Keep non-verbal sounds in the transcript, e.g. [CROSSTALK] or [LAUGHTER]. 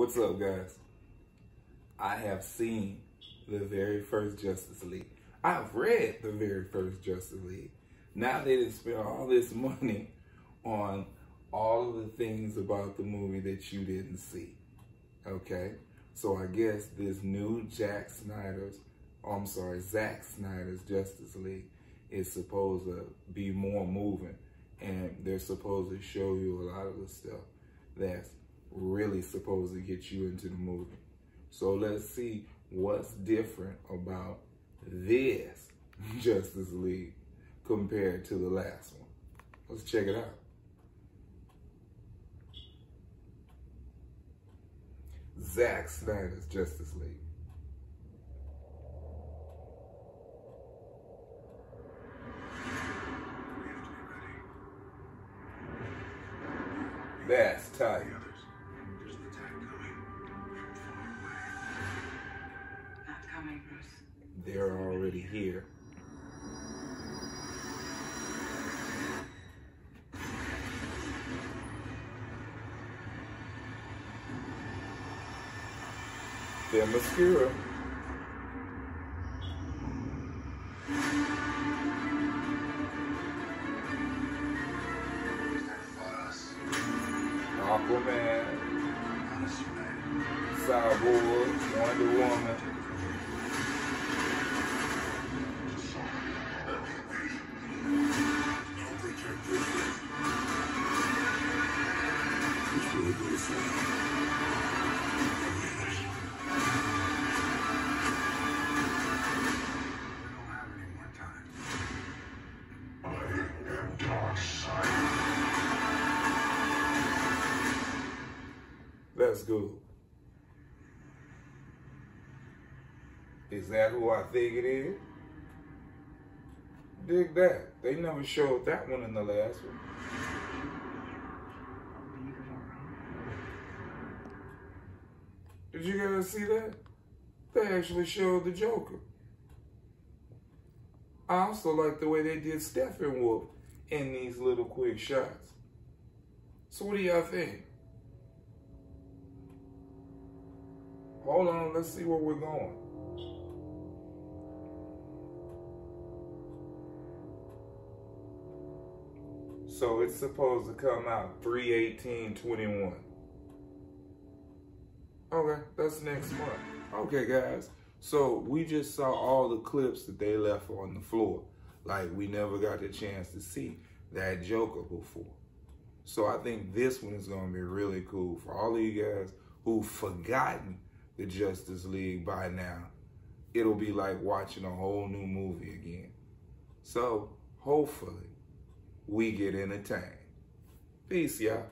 What's up, guys? I have seen the very first Justice League. I've read the very first Justice League. Now they didn't spend all this [LAUGHS] money on all of the things about the movie that you didn't see. Okay? So I guess this new Jack Snyder's, oh, I'm sorry, Zack Snyder's Justice League is supposed to be more moving. And they're supposed to show you a lot of the stuff that's really supposed to get you into the movie. So let's see what's different about this [LAUGHS] Justice League compared to the last one. Let's check it out. Zack Snyder's Justice League. That's tight. They're already here. Themyscira. Aquaman, Cyborg, Wonder Woman. Let's go. Is that who I think it is? Dig that. They never showed that one in the last one. Did you guys see that? They actually showed the Joker. I also like the way they did Stephen Steppenwolf in these little quick shots. So what do y'all think? Hold on, let's see where we're going. So it's supposed to come out 31821. Okay, that's next month. Okay, guys. So we just saw all the clips that they left on the floor. Like we never got the chance to see that Joker before. So I think this one is going to be really cool for all of you guys who've forgotten the Justice League by now. It'll be like watching a whole new movie again. So hopefully we get entertained. Peace, y'all.